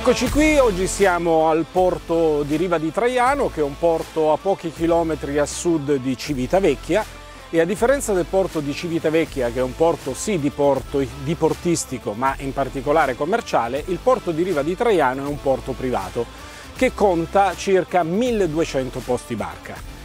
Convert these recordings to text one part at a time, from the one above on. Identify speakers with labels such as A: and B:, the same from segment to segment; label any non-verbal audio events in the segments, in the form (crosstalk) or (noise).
A: Eccoci qui, oggi siamo al porto di Riva di Traiano che è un porto a pochi chilometri a sud di Civitavecchia e a differenza del porto di Civitavecchia che è un porto sì di, porto, di portistico ma in particolare commerciale, il porto di Riva di Traiano è un porto privato che conta circa 1200 posti barca.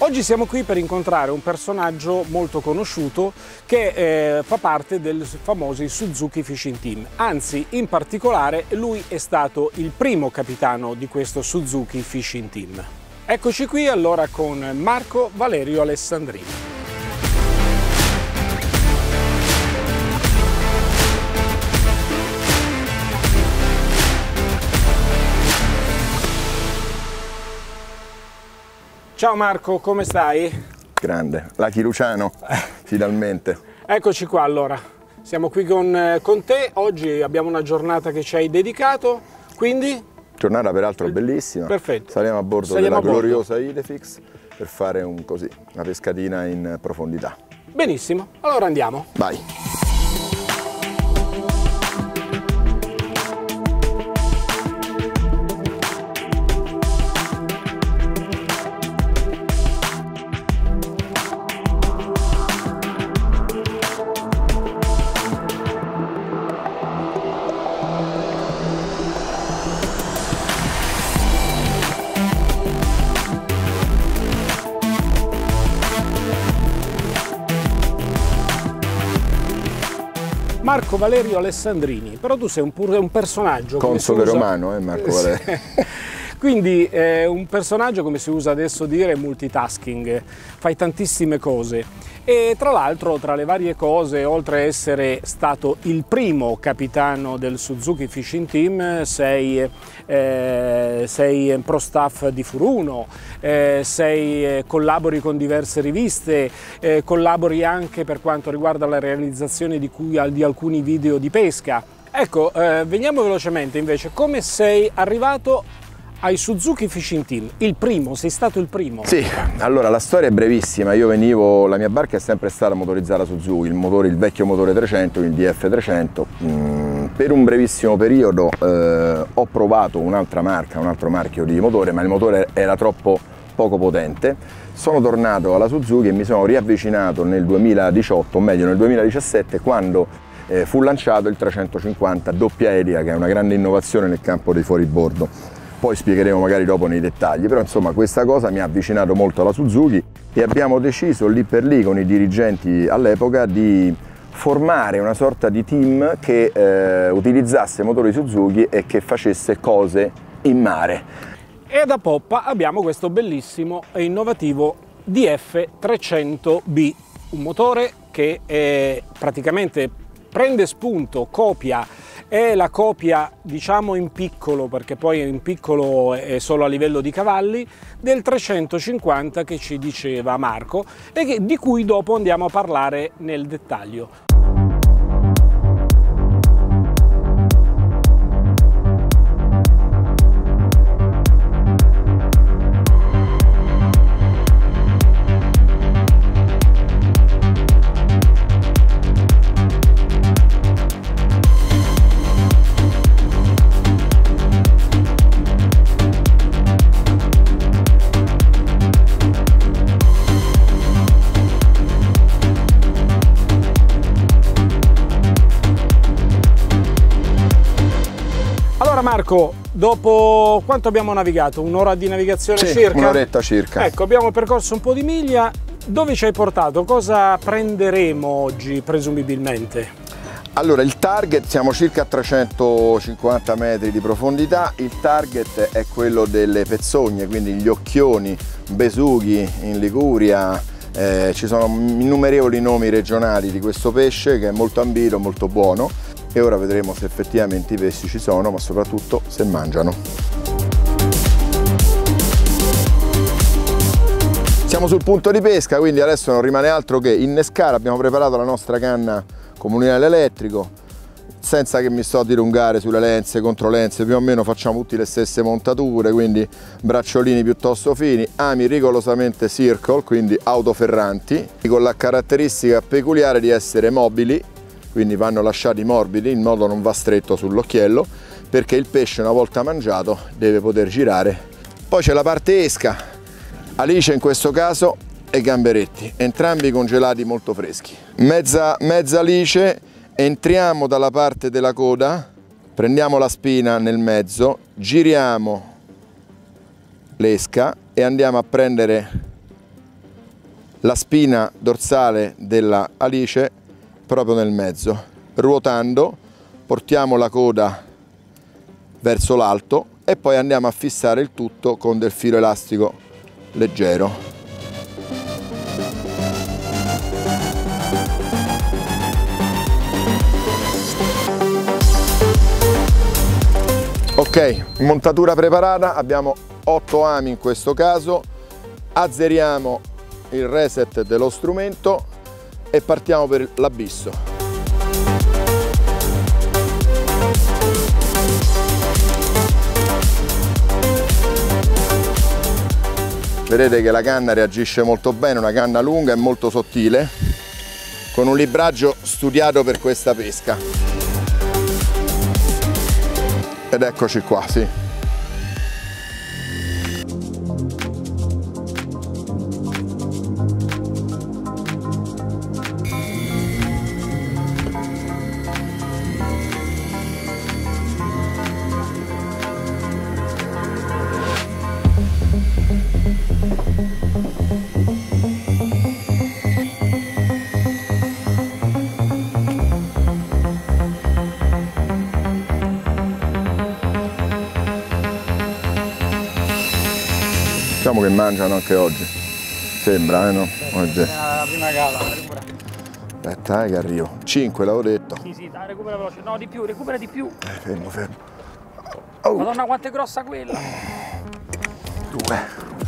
A: Oggi siamo qui per incontrare un personaggio molto conosciuto che eh, fa parte del famoso Suzuki Fishing Team, anzi in particolare lui è stato il primo capitano di questo Suzuki Fishing Team. Eccoci qui allora con Marco Valerio Alessandrini. Ciao Marco, come stai?
B: Grande, Lucky Luciano, (laughs) finalmente.
A: Eccoci qua allora, siamo qui con, eh, con, te, oggi abbiamo una giornata che ci hai dedicato, quindi?
B: Giornata peraltro bellissima.
A: Perfetto.
B: Saliamo a bordo
A: Saliamo
B: della
A: a bordo.
B: gloriosa Idefix per fare un, così, una pescatina in profondità.
A: Benissimo, allora andiamo.
B: Vai.
A: Marco Valerio Alessandrini, però tu sei un, un personaggio.
B: Console romano, eh, Marco (laughs) Valerio. (laughs)
A: Quindi è un personaggio, come si usa adesso dire, multitasking, fai tantissime cose e tra l'altro tra le varie cose, oltre a essere stato il primo capitano del Suzuki Fishing Team, sei, eh, sei pro staff di Furuno, eh, sei, eh, collabori con diverse riviste, eh, collabori anche per quanto riguarda la realizzazione di, cui, di alcuni video di pesca. Ecco, eh, veniamo velocemente invece, come sei arrivato ai Suzuki Fishing Team, il primo, sei stato il primo?
B: Sì, allora la storia è brevissima, io venivo, la mia barca è sempre stata motorizzata Suzuki, il, motore, il vecchio motore 300, il DF300, mm, per un brevissimo periodo eh, ho provato un'altra marca, un altro marchio di motore, ma il motore era troppo poco potente, sono tornato alla Suzuki e mi sono riavvicinato nel 2018, o meglio nel 2017, quando eh, fu lanciato il 350 doppia elia, che è una grande innovazione nel campo dei fuoribordo poi spiegheremo magari dopo nei dettagli, però insomma questa cosa mi ha avvicinato molto alla Suzuki e abbiamo deciso lì per lì con i dirigenti all'epoca di formare una sorta di team che eh, utilizzasse motori Suzuki e che facesse cose in mare.
A: E da poppa abbiamo questo bellissimo e innovativo DF300B, un motore che è praticamente prende spunto, copia è la copia diciamo in piccolo perché poi in piccolo è solo a livello di cavalli del 350 che ci diceva Marco e che, di cui dopo andiamo a parlare nel dettaglio. Marco, dopo quanto abbiamo navigato? Un'ora di navigazione
B: sì,
A: circa?
B: un'oretta circa.
A: Ecco, abbiamo percorso un po' di miglia. Dove ci hai portato? Cosa prenderemo oggi, presumibilmente?
B: Allora, il target, siamo circa a 350 metri di profondità, il target è quello delle pezzogne, quindi gli occhioni, Besughi in Liguria, eh, ci sono innumerevoli nomi regionali di questo pesce che è molto ambito, molto buono e ora vedremo se effettivamente i pesci ci sono ma soprattutto se mangiano. Siamo sul punto di pesca quindi adesso non rimane altro che innescare, abbiamo preparato la nostra canna comunale elettrico senza che mi sto a dilungare sulle lenze, contro lenze, più o meno facciamo tutte le stesse montature, quindi bracciolini piuttosto fini, ami rigorosamente circle, quindi autoferranti, con la caratteristica peculiare di essere mobili quindi vanno lasciati morbidi in modo non va stretto sull'occhiello perché il pesce una volta mangiato deve poter girare. Poi c'è la parte esca, alice in questo caso e gamberetti, entrambi congelati molto freschi. Mezza, mezza alice, entriamo dalla parte della coda, prendiamo la spina nel mezzo, giriamo l'esca e andiamo a prendere la spina dorsale della alice proprio nel mezzo. Ruotando portiamo la coda verso l'alto e poi andiamo a fissare il tutto con del filo elastico leggero. Ok, montatura preparata, abbiamo 8 ami in questo caso, azzeriamo il reset dello strumento e partiamo per l'abisso. Vedete che la canna reagisce molto bene, una canna lunga e molto sottile, con un libraggio studiato per questa pesca. Ed eccoci qua, sì. Diciamo che mangiano anche oggi. Sembra, eh no? Oggi.
C: La prima gala, recupera.
B: Aspetta, eh, che arrivo. 5 l'avevo detto.
C: Sì, sì, dai, recupera veloce. No, di più, recupera di più.
B: Eh, fermo, fermo. Oh,
C: Madonna, quanto è grossa quella.
B: due,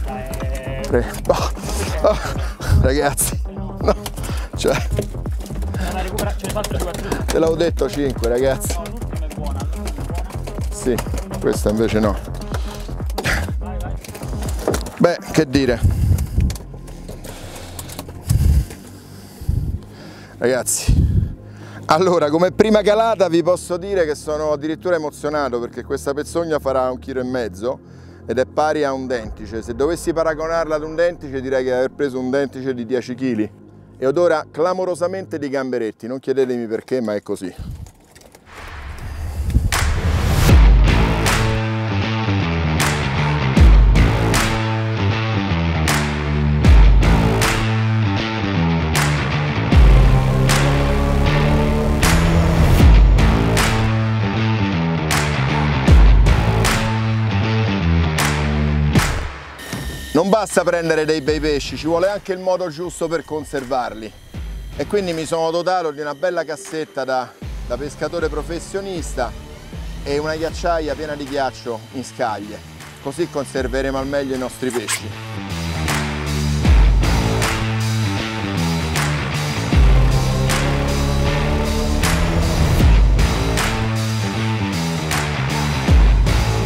C: Eh,
B: tre. Oh, oh, ragazzi, no. Cioè, te l'avevo detto 5, ragazzi.
C: No, è è.
B: Sì, questa invece no. Beh, che dire. Ragazzi, allora come prima calata vi posso dire che sono addirittura emozionato perché questa pezzogna farà un chilo e mezzo ed è pari a un dentice. Se dovessi paragonarla ad un dentice direi che aver preso un dentice di 10 kg e odora clamorosamente di gamberetti, non chiedetemi perché ma è così. Non basta prendere dei bei pesci, ci vuole anche il modo giusto per conservarli. E quindi mi sono dotato di una bella cassetta da, da pescatore professionista e una ghiacciaia piena di ghiaccio in scaglie. Così conserveremo al meglio i nostri pesci.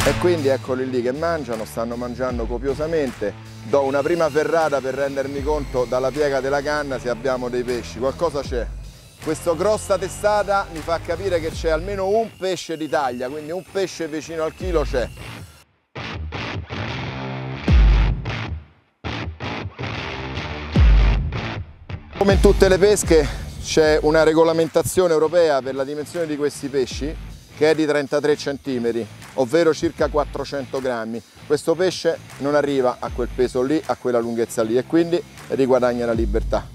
B: E quindi eccoli lì che mangiano, stanno mangiando copiosamente. Do una prima ferrata per rendermi conto dalla piega della canna se abbiamo dei pesci. Qualcosa c'è. Questo grossa testata mi fa capire che c'è almeno un pesce di taglia, quindi un pesce vicino al chilo c'è. Come in tutte le pesche c'è una regolamentazione europea per la dimensione di questi pesci che è di 33 cm, ovvero circa 400 grammi. Questo pesce non arriva a quel peso lì, a quella lunghezza lì e quindi riguadagna la libertà.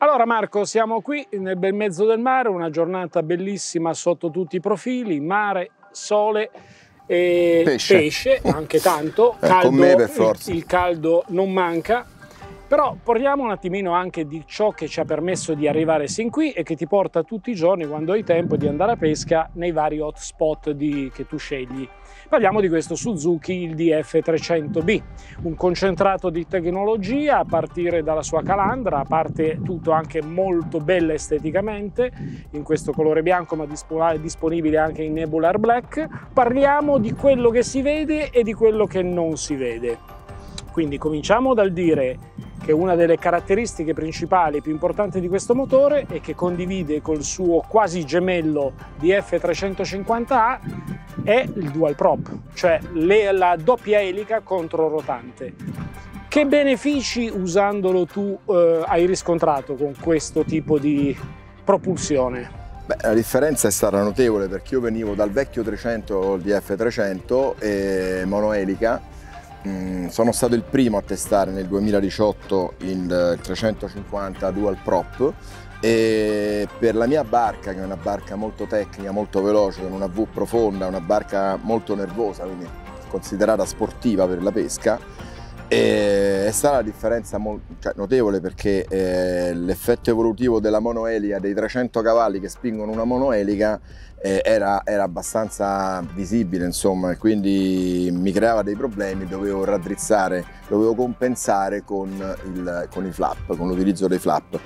A: Allora Marco, siamo qui nel bel mezzo del mare, una giornata bellissima sotto tutti i profili, mare, sole e
B: Pesce.
A: anche tanto,
B: Eh, per forza.
A: il, il caldo non manca, però parliamo un attimino anche di ciò che ci ha permesso di arrivare sin qui e che ti porta tutti i giorni, quando hai tempo, di andare a pesca nei vari hotspot che tu scegli. Parliamo di questo Suzuki, il DF300B, un concentrato di tecnologia a partire dalla sua calandra, a parte tutto anche molto bella esteticamente, in questo colore bianco ma dispo- disponibile anche in Nebular Black. Parliamo di quello che si vede e di quello che non si vede. Quindi cominciamo dal dire che una delle caratteristiche principali più importanti di questo motore e che condivide col suo quasi gemello DF350A è il dual prop, cioè le, la doppia elica controrotante. Che benefici usandolo tu eh, hai riscontrato con questo tipo di propulsione?
B: Beh, la differenza è stata notevole perché io venivo dal vecchio 300 DF300 e monoelica sono stato il primo a testare nel 2018 il 350 Dual Prop e per la mia barca, che è una barca molto tecnica, molto veloce, con una V profonda, una barca molto nervosa, quindi considerata sportiva per la pesca, è stata la differenza cioè, notevole perché eh, l'effetto evolutivo della monoelica, dei 300 cavalli che spingono una monoelica, eh, era, era, abbastanza visibile insomma e quindi mi creava dei problemi, dovevo raddrizzare, dovevo compensare con, il, con i flap, con l'utilizzo dei flap.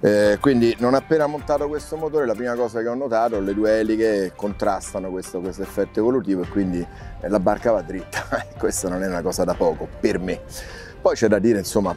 B: Eh, quindi non appena montato questo motore la prima cosa che ho notato le due eliche contrastano questo, questo effetto evolutivo e quindi la barca va dritta, (laughs) questa non è una cosa da poco per me. Poi c'è da dire, insomma,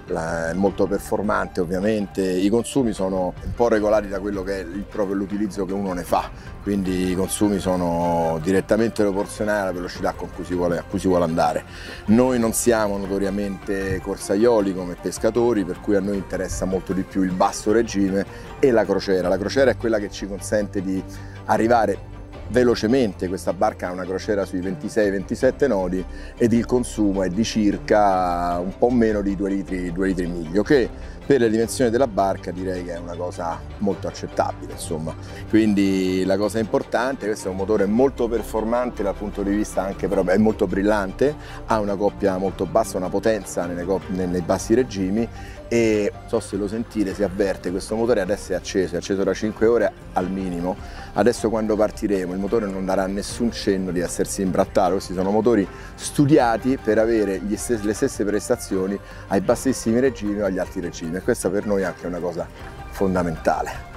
B: è molto performante ovviamente, i consumi sono un po' regolati da quello che è il, proprio l'utilizzo che uno ne fa, quindi i consumi sono direttamente proporzionali alla velocità con cui si vuole, a cui si vuole andare. Noi non siamo notoriamente corsaioli come pescatori, per cui a noi interessa molto di più il basso regime e la crociera. La crociera è quella che ci consente di arrivare velocemente, questa barca ha una crociera sui 26-27 nodi ed il consumo è di circa un po' meno di 2 litri, 2 litri miglio, che per le dimensioni della barca direi che è una cosa molto accettabile insomma. Quindi la cosa importante, questo è un motore molto performante dal punto di vista anche però è molto brillante, ha una coppia molto bassa, una potenza nelle, nei bassi regimi e so se lo sentite, si avverte, questo motore adesso è acceso, è acceso da 5 ore al minimo, adesso quando partiremo il motore non darà nessun cenno di essersi imbrattato, questi sono motori studiati per avere stessi, le stesse prestazioni ai bassissimi regimi o agli alti regimi. E questa per noi è anche una cosa fondamentale.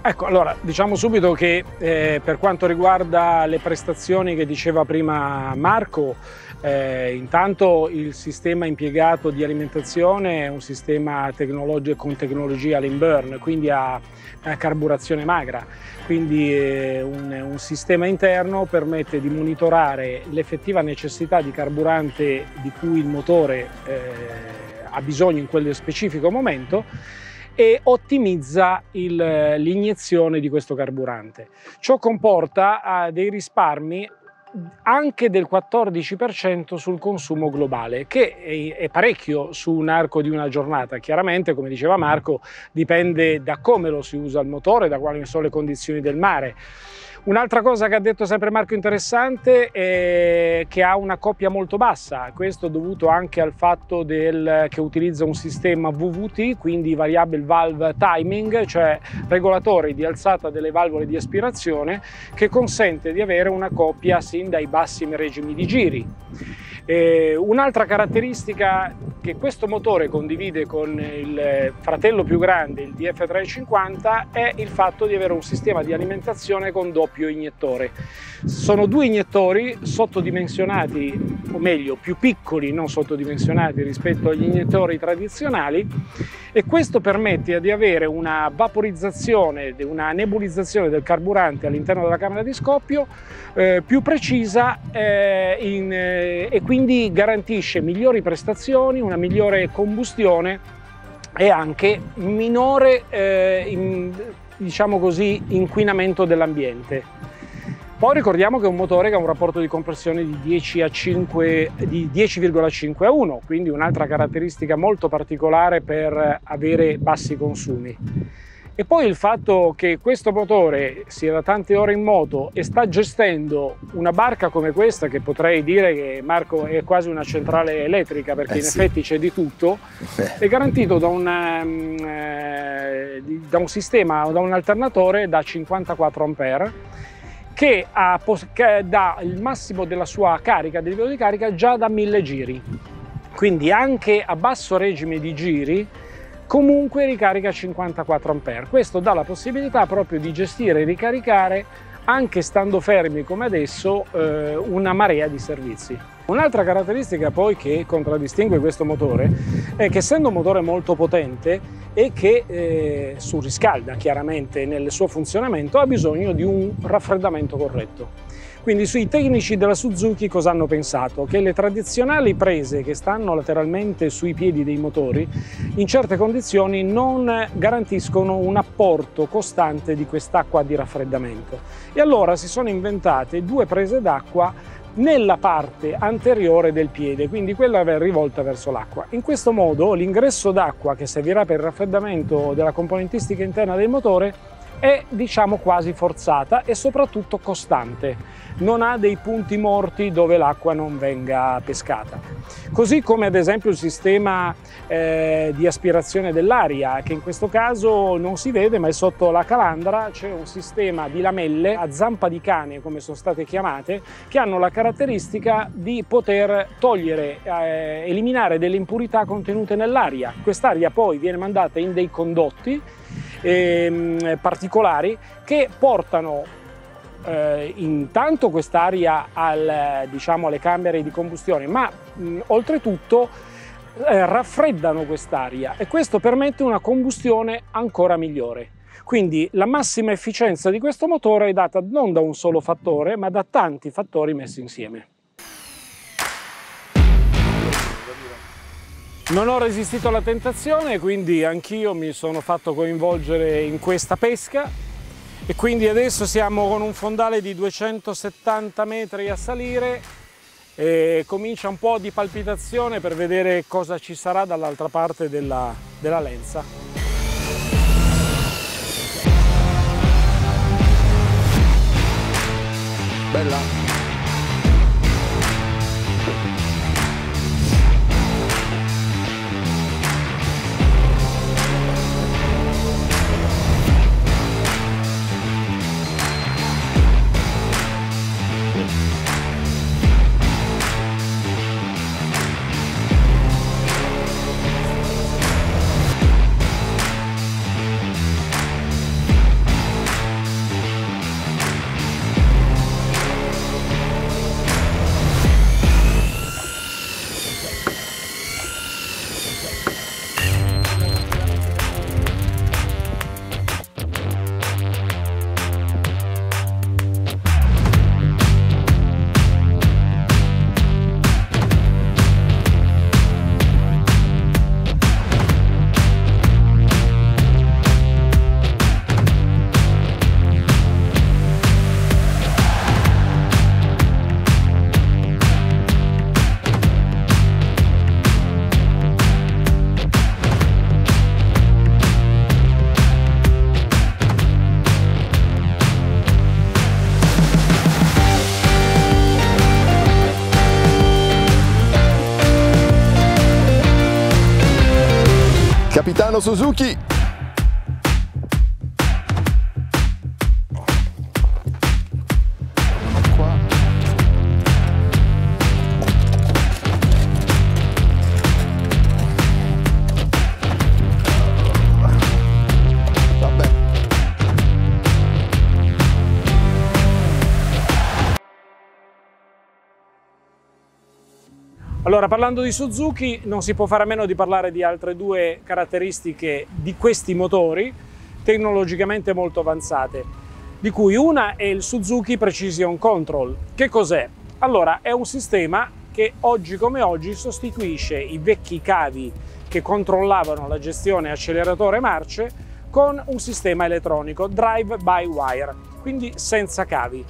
A: Ecco, allora diciamo subito che eh, per quanto riguarda le prestazioni che diceva prima Marco, eh, intanto il sistema impiegato di alimentazione è un sistema tecnolog con tecnologia lean burn, quindi a, a carburazione magra, quindi eh, un, un, sistema interno permette di monitorare l'effettiva necessità di carburante di cui il motore eh, ha bisogno in quel specifico momento e ottimizza l'iniezione di questo carburante. Ciò comporta eh, dei risparmi anche del 14% sul consumo globale, che è parecchio su un arco di una giornata. Chiaramente, come diceva Marco, dipende da come lo si usa il motore, da quali sono le condizioni del mare. Un'altra cosa che ha detto sempre Marco interessante è che ha una coppia molto bassa, questo dovuto anche al fatto del, che utilizza un sistema VVT, quindi Variable Valve Timing, cioè regolatore di alzata delle valvole di aspirazione, che consente di avere una coppia sin dai bassi regimi di giri. Eh, un'altra caratteristica che questo motore condivide con il fratello più grande, il DF350, è il fatto di avere un sistema di alimentazione con doppio iniettore. Sono due iniettori sottodimensionati, o meglio, più piccoli, non sottodimensionati rispetto agli iniettori tradizionali, e questo permette di avere una vaporizzazione, una nebulizzazione del carburante all'interno della camera di scoppio eh, più precisa eh, in, eh, e quindi garantisce migliori prestazioni, una migliore combustione e anche minore eh, in, diciamo così, inquinamento dell'ambiente. Poi ricordiamo che è un motore che ha un rapporto di compressione di 10,5 a 1, quindi un'altra caratteristica molto particolare per avere bassi consumi. E poi il fatto che questo motore sia da tante ore in moto e sta gestendo una barca come questa, che potrei dire che Marco è quasi una centrale elettrica perché eh in sì. effetti c'è di tutto, eh. è garantito da un, eh, da un sistema, da un alternatore da 54 A che, ha, che dà il massimo della sua carica, del livello di carica già da 1000 giri. Quindi anche a basso regime di giri comunque ricarica 54 A. Questo dà la possibilità proprio di gestire e ricaricare anche stando fermi come adesso eh, una marea di servizi. Un'altra caratteristica poi che contraddistingue questo motore è che essendo un motore molto potente e che eh, surriscalda chiaramente nel suo funzionamento ha bisogno di un raffreddamento corretto. Quindi sui tecnici della Suzuki cosa hanno pensato? Che le tradizionali prese che stanno lateralmente sui piedi dei motori in certe condizioni non garantiscono un apporto costante di quest'acqua di raffreddamento. E allora si sono inventate due prese d'acqua nella parte anteriore del piede, quindi quella rivolta verso l'acqua. In questo modo l'ingresso d'acqua che servirà per il raffreddamento della componentistica interna del motore è diciamo quasi forzata e soprattutto costante non ha dei punti morti dove l'acqua non venga pescata. Così come ad esempio il sistema eh, di aspirazione dell'aria, che in questo caso non si vede ma è sotto la calandra, c'è un sistema di lamelle a zampa di cane, come sono state chiamate, che hanno la caratteristica di poter togliere, eh, eliminare delle impurità contenute nell'aria. Quest'aria poi viene mandata in dei condotti eh, particolari che portano eh, intanto quest'aria al, diciamo, alle camere di combustione, ma mh, oltretutto eh, raffreddano quest'aria e questo permette una combustione ancora migliore. Quindi la massima efficienza di questo motore è data non da un solo fattore, ma da tanti fattori messi insieme. Non ho resistito alla tentazione, quindi anch'io mi sono fatto coinvolgere in questa pesca e quindi adesso siamo con un fondale di 270 metri a salire e comincia un po' di palpitazione per vedere cosa ci sarà dall'altra parte della, della lenza.
B: Bella? Suzuki
A: Allora, parlando di Suzuki, non si può fare a meno di parlare di altre due caratteristiche di questi motori, tecnologicamente molto avanzate, di cui una è il Suzuki Precision Control. Che cos'è? Allora, è un sistema che oggi come oggi sostituisce i vecchi cavi che controllavano la gestione acceleratore marce con un sistema elettronico drive by wire, quindi senza cavi.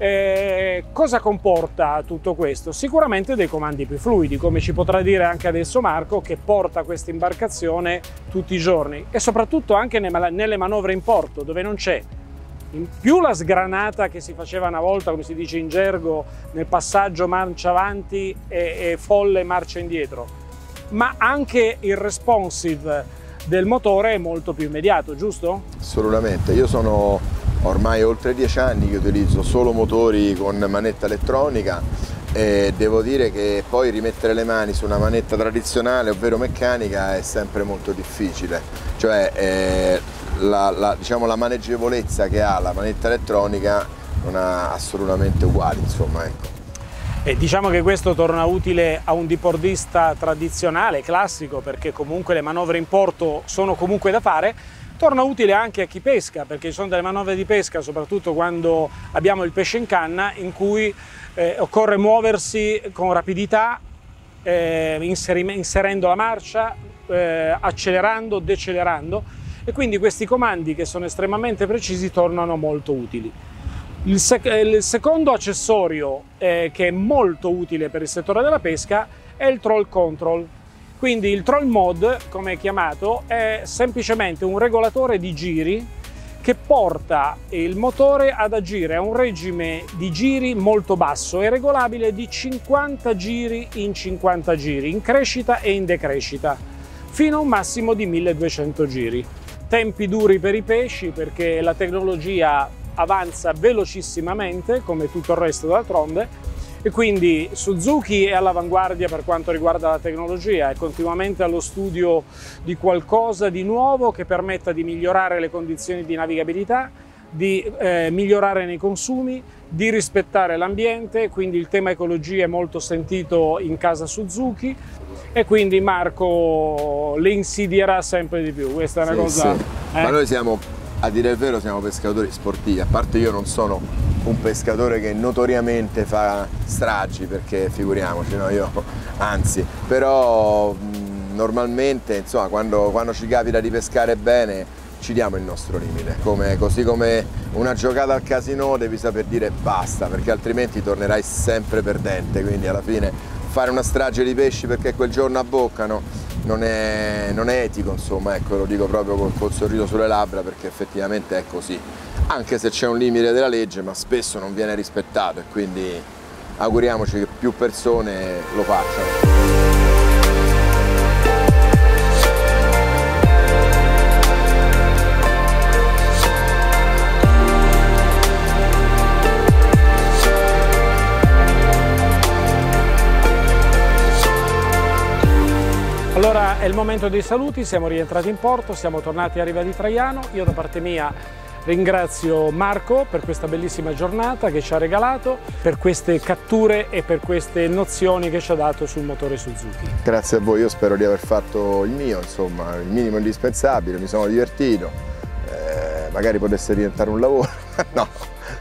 A: Eh, cosa comporta tutto questo? Sicuramente dei comandi più fluidi, come ci potrà dire anche adesso Marco, che porta questa imbarcazione tutti i giorni e soprattutto anche nelle manovre in porto, dove non c'è in più la sgranata che si faceva una volta, come si dice in gergo, nel passaggio marcia avanti e, e folle marcia indietro, ma anche il responsive del motore è molto più immediato, giusto?
B: Assolutamente, io sono ormai oltre dieci anni che utilizzo solo motori con manetta elettronica e devo dire che poi rimettere le mani su una manetta tradizionale ovvero meccanica è sempre molto difficile cioè eh, la, la, diciamo, la, maneggevolezza che ha la manetta elettronica non ha assolutamente uguali insomma ecco.
A: E diciamo che questo torna utile a un dipordista tradizionale, classico, perché comunque le manovre in porto sono comunque da fare, torna utile anche a chi pesca, perché ci sono delle manovre di pesca, soprattutto quando abbiamo il pesce in canna, in cui eh, occorre muoversi con rapidità, eh, inserendo la marcia, eh, accelerando, decelerando e quindi questi comandi che sono estremamente precisi tornano molto utili. Il, sec il secondo accessorio eh, che è molto utile per il settore della pesca è il troll control. Quindi il troll mod, come è chiamato, è semplicemente un regolatore di giri che porta il motore ad agire a un regime di giri molto basso e regolabile di 50 giri in 50 giri, in crescita e in decrescita, fino a un massimo di 1200 giri. Tempi duri per i pesci perché la tecnologia avanza velocissimamente, come tutto il resto d'altronde, e quindi Suzuki è all'avanguardia per quanto riguarda la tecnologia, è continuamente allo studio di qualcosa di nuovo che permetta di migliorare le condizioni di navigabilità, di eh, migliorare nei consumi, di rispettare l'ambiente, quindi il tema ecologia è molto sentito in casa Suzuki e quindi Marco le insidierà sempre di più. Questa è una
B: sì,
A: cosa...
B: Sì.
A: Eh?
B: Ma noi siamo, a dire il vero, siamo pescatori sportivi, a parte io non sono un pescatore che notoriamente fa stragi, perché figuriamoci, no? io anzi, però normalmente insomma quando, quando ci capita di pescare bene ci diamo il nostro limite, come, così come una giocata al casino devi saper dire basta, perché altrimenti tornerai sempre perdente, quindi alla fine fare una strage di pesci perché quel giorno abboccano non è, non è etico, insomma, ecco, lo dico proprio col, col sorriso sulle labbra perché effettivamente è così, anche se c'è un limite della legge, ma spesso non viene rispettato e quindi auguriamoci che più persone lo facciano.
A: Allora è il momento dei saluti, siamo rientrati in porto, siamo tornati a Riva di Traiano, io da parte mia ringrazio Marco per questa bellissima giornata che ci ha regalato, per queste catture e per queste nozioni che ci ha dato sul motore Suzuki.
B: Grazie a voi, io spero di aver fatto il mio, insomma, il minimo indispensabile, mi sono divertito, eh, magari potesse diventare un lavoro, (laughs) no,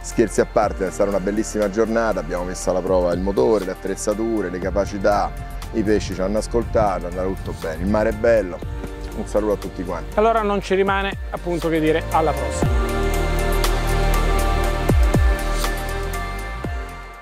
B: scherzi a parte, è stata una bellissima giornata, abbiamo messo alla prova il motore, le attrezzature, le capacità, i pesci ci hanno ascoltato, è andato tutto bene, il mare è bello, un saluto a tutti quanti.
A: Allora non ci rimane appunto che dire alla prossima.